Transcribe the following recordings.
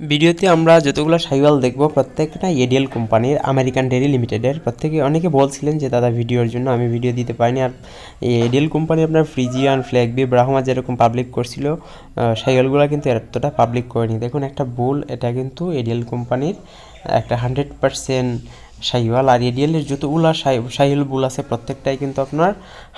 ভিডিওতে আমরা যতগুলো সাইওয়াল দেখব, প্রত্যেকটা এডিএল কোম্পানির, আমেরিকান ডেরি লিমিটেডের। প্রত্যেকে অনেকে বলছিলেন যে, দাদা, ভিডিওর জন্য আমি ভিডিও দিতে পারিনি। আর এডিএল কোম্পানি আপনার ফ্রিজিয়ান ফ্ল্যাগবি ব্রাহ্মা যেরকম পাবলিক করছিল সাইওয়ালগুলো কিন্তু এতটা পাবলিক করেনি। দেখুন, একটা বুল এটা কিন্তু এডিএল কোম্পানির একটা হান্ড্রেড পারসেন্ট শাহিওয়াল আর এডিএলের যতগুলো শাহিল বুল আছে, প্রত্যেকটাই কিন্তু আপনার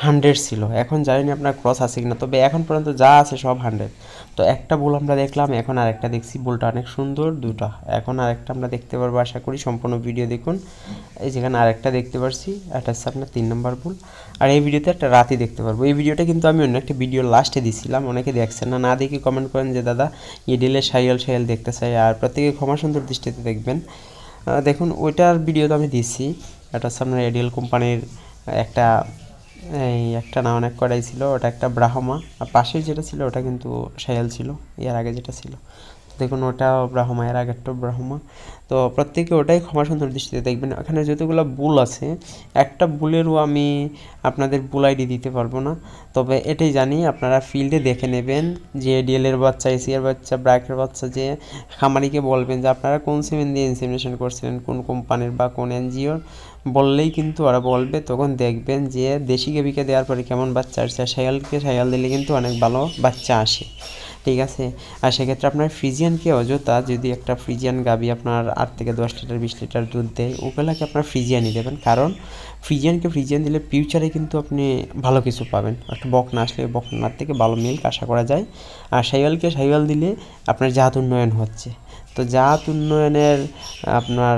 হান্ড্রেড ছিল। এখন জানি আপনার ক্রস আছে কিনা, তবে এখন পর্যন্ত যা আছে সব হান্ড্রেড তো একটা বুল আমরা দেখলাম, এখন আর একটা দেখছি, বুলটা অনেক সুন্দর দুটা এখন আর একটা আমরা দেখতে পারব, আশা করি সম্পূর্ণ ভিডিও দেখুন। এই যেখানে আর একটা দেখতে পারছি, এটা হচ্ছে আপনার তিন নম্বর বুল। আর এই ভিডিওতে একটা রাতি দেখতে পারব। এই ভিডিওটা কিন্তু আমি অন্য একটা ভিডিও লাস্টে দিছিলাম, অনেকে দেখছেন না না দেখে কমেন্ট করেন যে, দাদা এডিএলের সাইয়াল সাইয়াল দেখতে চাই। আর প্রত্যেকে ক্ষমা সুন্দর দৃষ্টিতে দেখবেন। দেখুন, ওইটার ভিডিও তো আমি দিচ্ছি। এটা হচ্ছে আপনার এডিএল কোম্পানির একটা, এই একটা না অনেক কটাই ছিল, ওটা একটা ব্রাহ্মা আর পাশে যেটা ছিল, ওটা কিন্তু সায়াল ছিল, এর আগে যেটা ছিল। দেখুন ওটাও ব্রাহ্মা, এর আগেরটাও ব্রাহ্মা। তো প্রত্যেকে ওটাই ক্ষমা সুন্দর দৃষ্টিতে দেখবেন। এখানে যতগুলো বুল আছে, একটা বুলেরও আমি আপনাদের বুল আইডি দিতে পারব না। তবে এটাই জানি, আপনারা ফিল্ডে দেখে নেবেন যে ডিএলের বাচ্চা এসিয়ার বাচ্চা ব্রাকের বাচ্চা, যে খামারিকে বলবেন যে, আপনারা কোন সিমেন্ট দিয়ে ইনসিমিনেশন করছিলেন? কোন কোম্পানির বা কোন এনজিওর বললেই কিন্তু ওরা বলবে, তখন দেখবেন যে দেশি গেবিকে দেওয়ার পরে কেমন বাচ্চা আসছে সায়ালকে সায়াল দিলে কিন্তু অনেক ভালো বাচ্চা আসে। ঠিক আছে। আর সেক্ষেত্রে আপনার ফ্রিজিয়ানকে অযথা? যদি একটা ফ্রিজিয়ান গাবি আপনার আট থেকে দশ লিটার, বিশ লিটার দুধ দেয়, ওগুলাকে আপনার ফ্রিজিয়ানই দেবেন। কারণ ফ্রিজিয়ানকে ফ্রিজিয়ান দিলে ফিউচারে কিন্তু আপনি ভালো কিছু পাবেন। একটা বক না আসলে বকনার থেকে ভালো মিল্ক আশা করা যায়। আর সাইওয়ালকে সাইওয়াল দিলে আপনার জাত উন্নয়ন হচ্ছে। তো জাত উন্নয়নের আপনার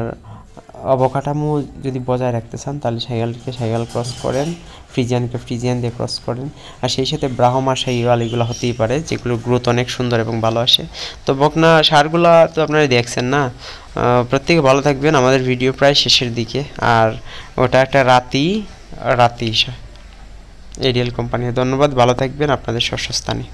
অবকাঠামো যদি বজায় রাখতে চান, তাহলে সাইয়ালকে সাইয়াল ক্রস করেন, ফ্রিজিয়ানকে ফ্রিজিয়ান দিয়ে ক্রস করেন। আর সেই সাথে ব্রাহ্মা সাইয়াল এগুলো হতেই পারে যেগুলোর গ্রোথ অনেক সুন্দর এবং ভালো আসে। তো বকনা সারগুলো তো আপনারা দেখছেন না? প্রত্যেকে ভালো থাকবেন, আমাদের ভিডিও প্রায় শেষের দিকে। আর ওটা একটা রাতি রাতি এডিএল কোম্পানি। ধন্যবাদ, ভালো থাকবেন, আপনাদের শস্যস্থানে